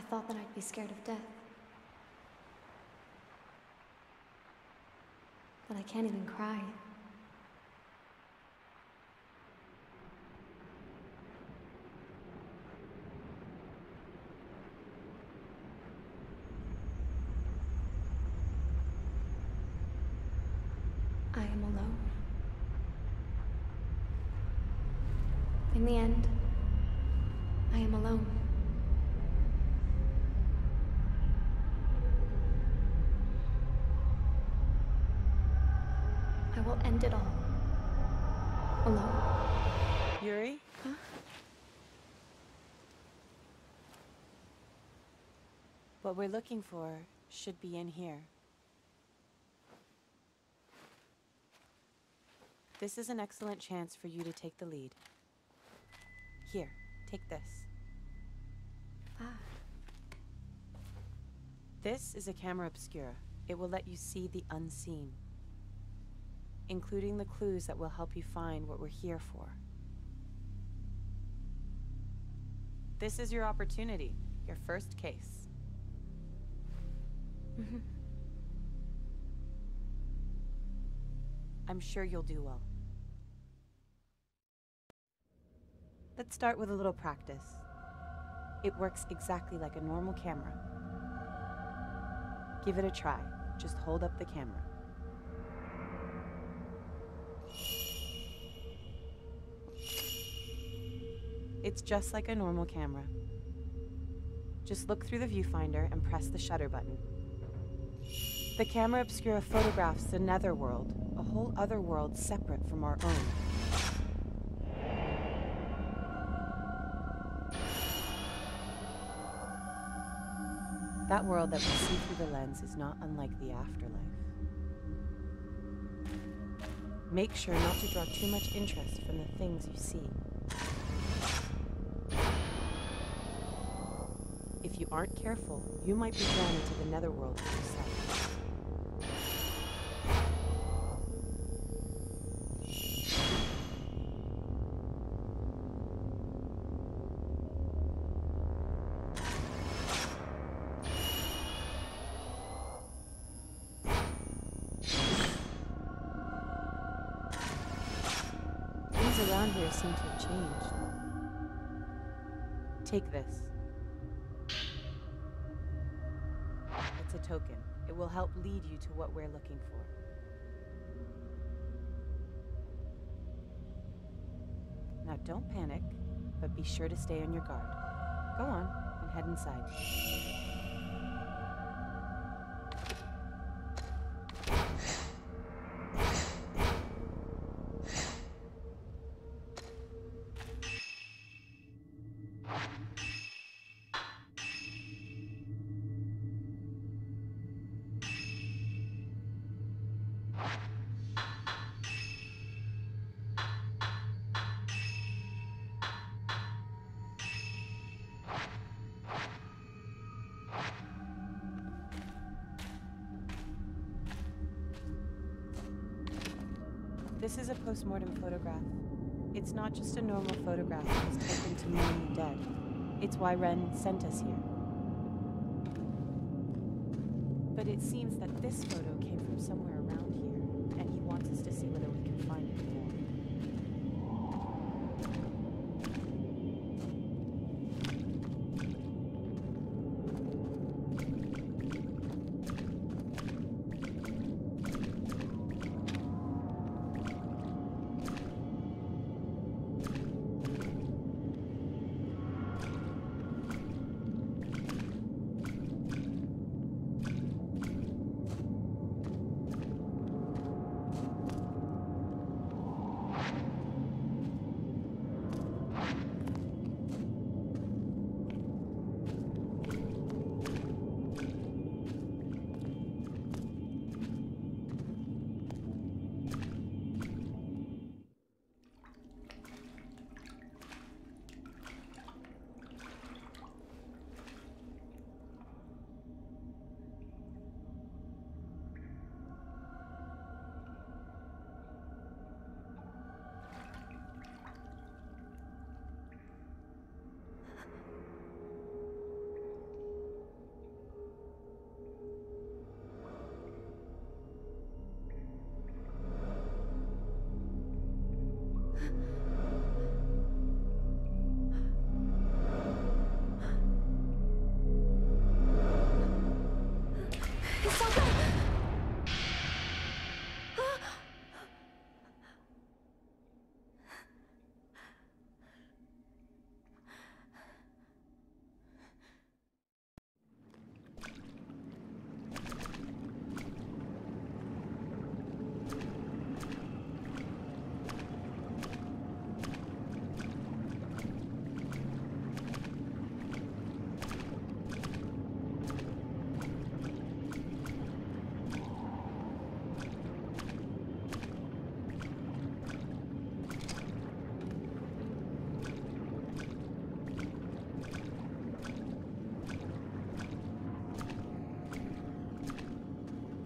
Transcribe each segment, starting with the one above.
I thought that I'd be scared of death. But I can't even cry. I am alone. In the end, I am alone. I will end it all. Alone. Yuri? Huh? What we're looking for should be in here. This is an excellent chance for you to take the lead. Here, take this. Ah, This is a camera obscura. It will let you see the unseen, including the clues that will help you find what we're here for. This is your opportunity, your first case. mhm. I'm sure you'll do well. Let's start with a little practice. It works exactly like a normal camera. Give it a try. Just hold up the camera. It's just like a normal camera. Just look through the viewfinder and press the shutter button. The camera obscura photographs the netherworld, a whole other world separate from our own. That world that we see through the lens is not unlike the afterlife. Make sure not to draw too much interest from the things you see. Aren't careful, you might be drawn into the netherworld yourself. Things around here seem to have changed. Take this. Will help lead you to what we're looking for. Now don't panic, but be sure to stay on your guard. Go on and head inside. This is a postmortem photograph. It's not just a normal photograph that was taken to mourn the dead. It's why Ren sent us here. But it seems that this photo came from somewhere around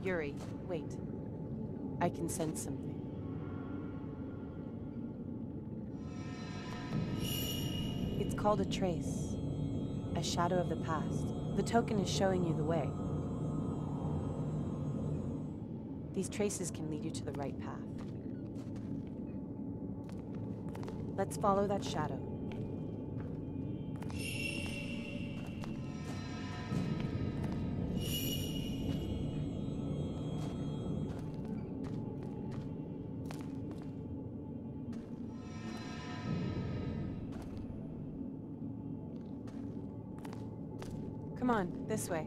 Yuri, wait. I can sense something. It's called a trace, a shadow of the past. The token is showing you the way. These traces can lead you to the right path. Let's follow that shadow. On, this way.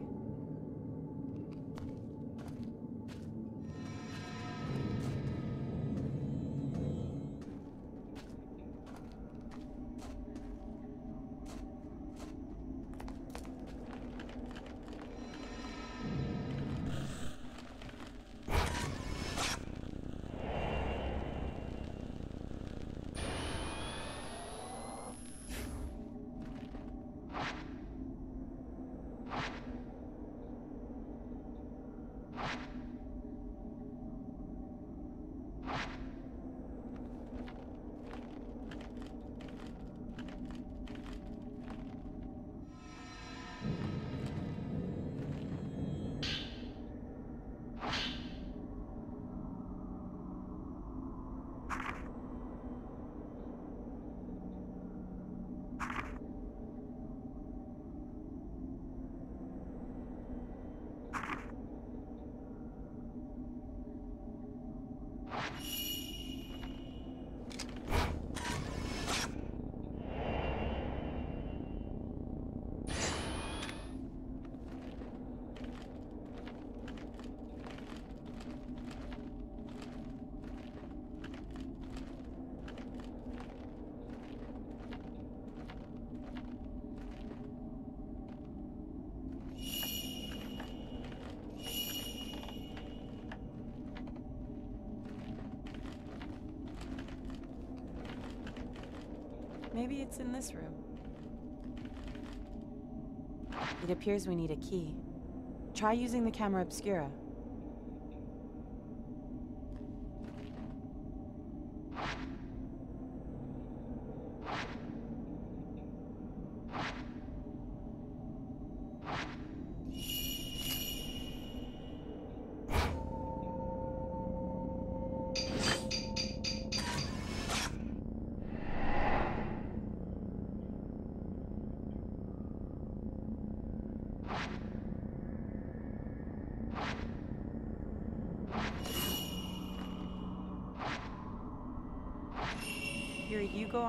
Maybe it's in this room. It appears we need a key. Try using the camera obscura.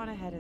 Ahead and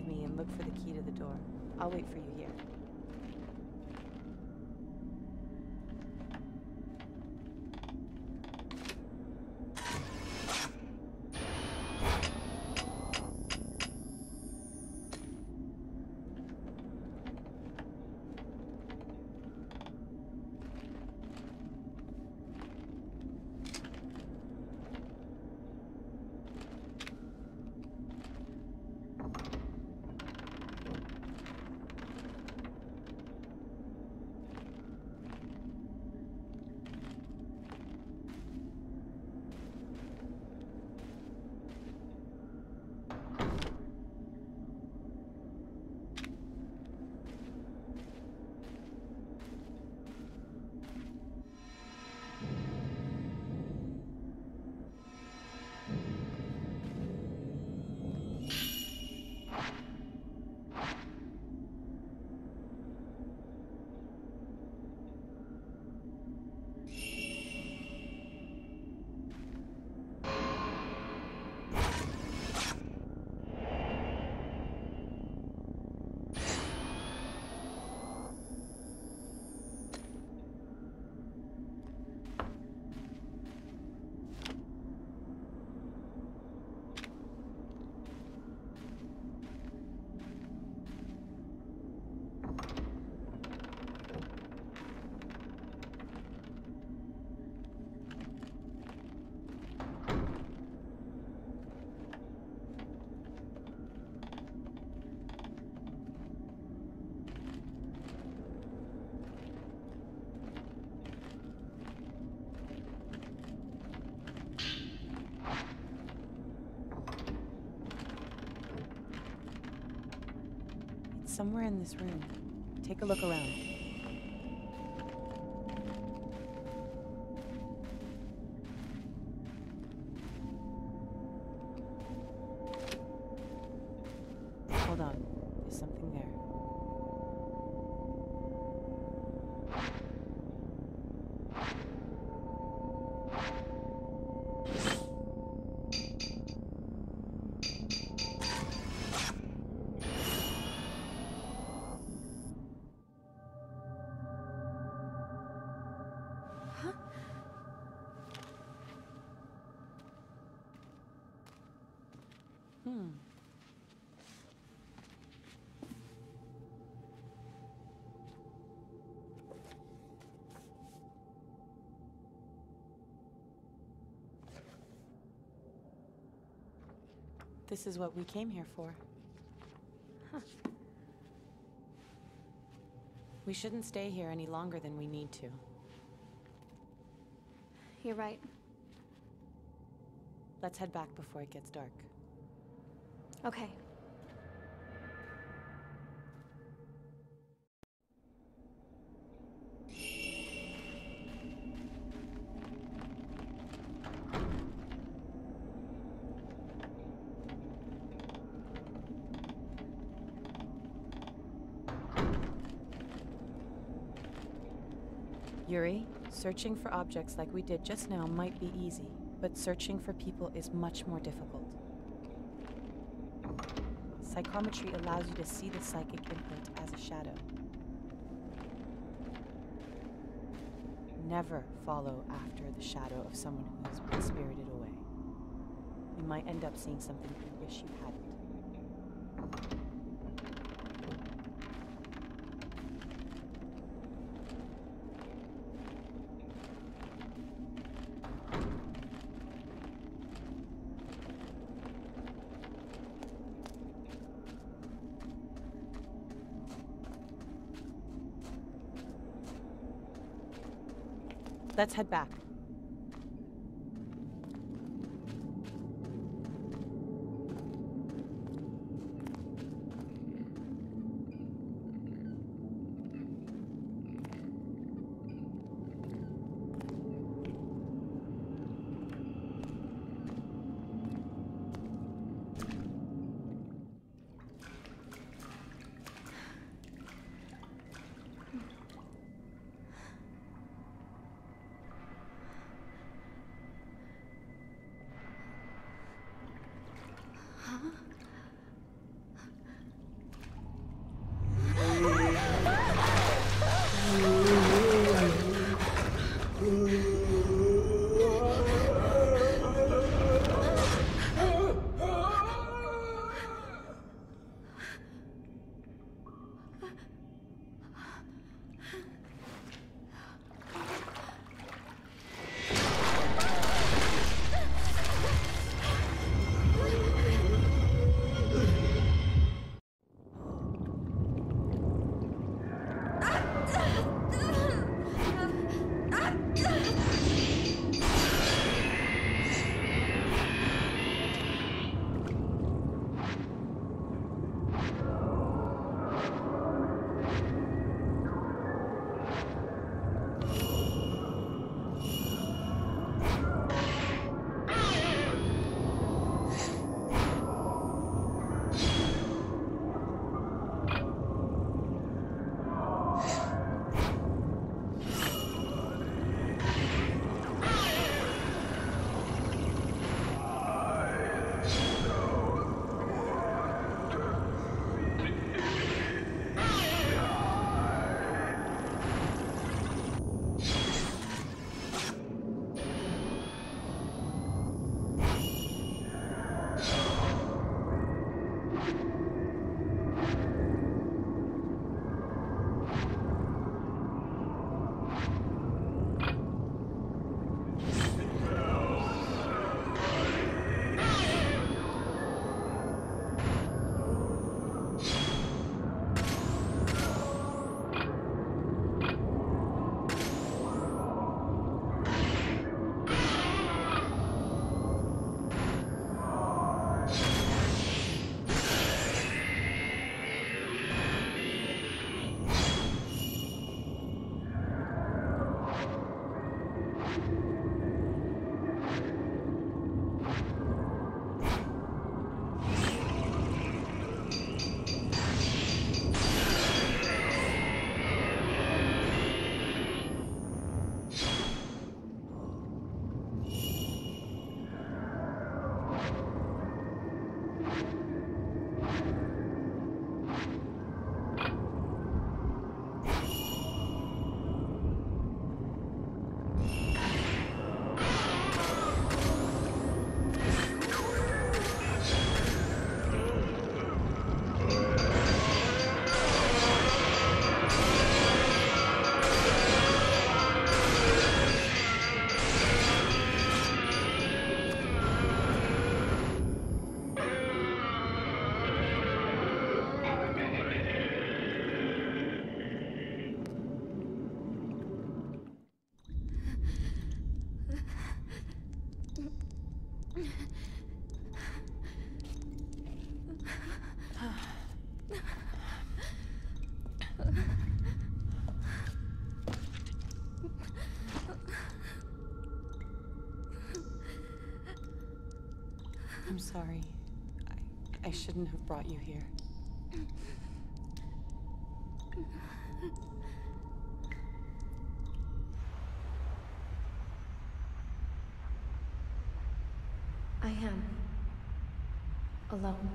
somewhere in this room. Take a look around. This is what we came here for. Huh. We shouldn't stay here any longer than we need to. You're right. Let's head back before it gets dark. Okay. Yuri, searching for objects like we did just now might be easy, but searching for people is much more difficult. Psychometry allows you to see the psychic imprint as a shadow. Never follow after the shadow of someone who has been spirited away. You might end up seeing something you wish you hadn't. Let's head back. I'm sorry. I, I shouldn't have brought you here. I am. Alone.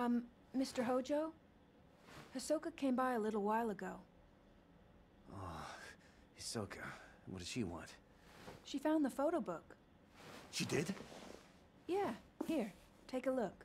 Um, Mr. Hojo? Hisoka came by a little while ago. Oh, Hisoka. What does she want? She found the photo book. She did? Yeah, here, take a look.